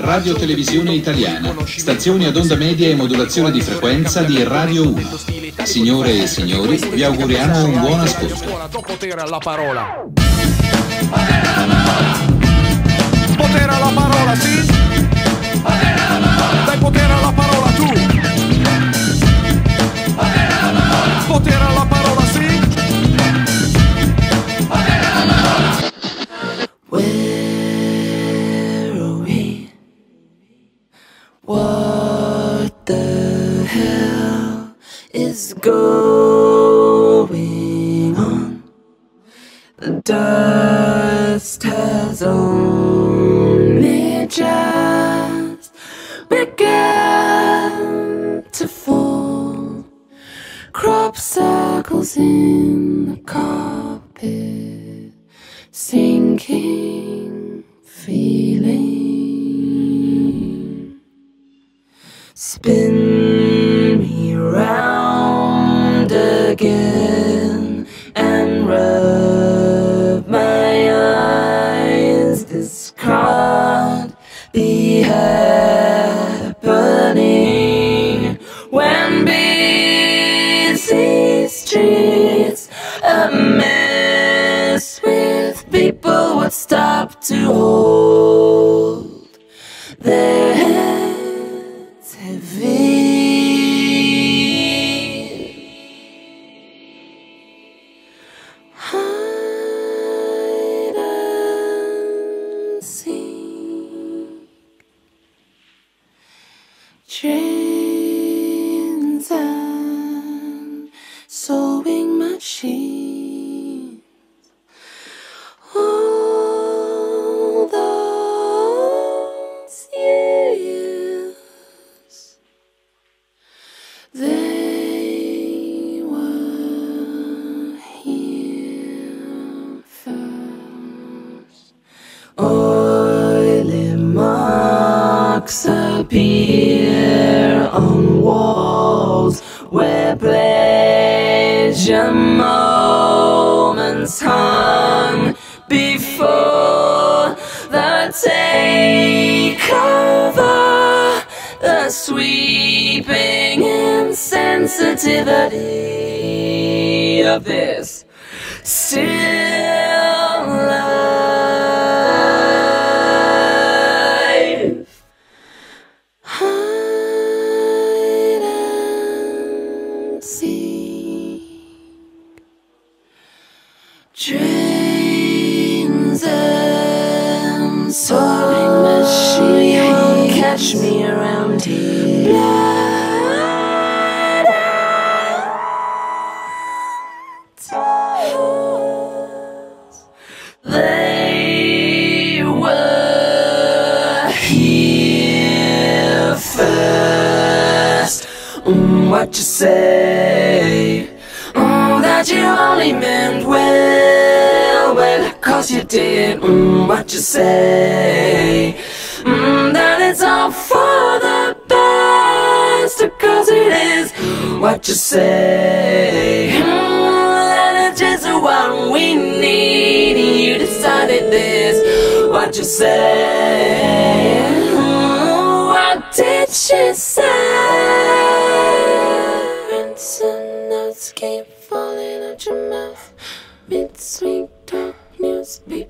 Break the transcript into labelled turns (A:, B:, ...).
A: Radio Televisione Italiana, stazioni ad onda media e modulazione di frequenza di Radio 1. Signore e signori, vi auguriamo un buon ascolto.
B: Potere alla parola. Potere alla parola, sì? Dai potere alla parola
C: going on? The dust has only just begun to fall. Crop circles in the carpet, again and rub my eyes. This can't be happening when busy streets a mess with people would stop to hold their Trains and sewing machines. All those years, they were here first. Oily marks appear on walls where pleasure moments hung before the takeover, the sweeping insensitivity of this still Trains and soaring machines catch me around here. Blood and They were here first. Mm, what you say? Mm, that you only meant well, cause you did. Mm, what you say? Mm, that it's all for the best, cause it is. What you say? Mm, that it's just what we need. You decided this. What you say? Mm, what did she say? And notes keep falling out your mouth. Mid talk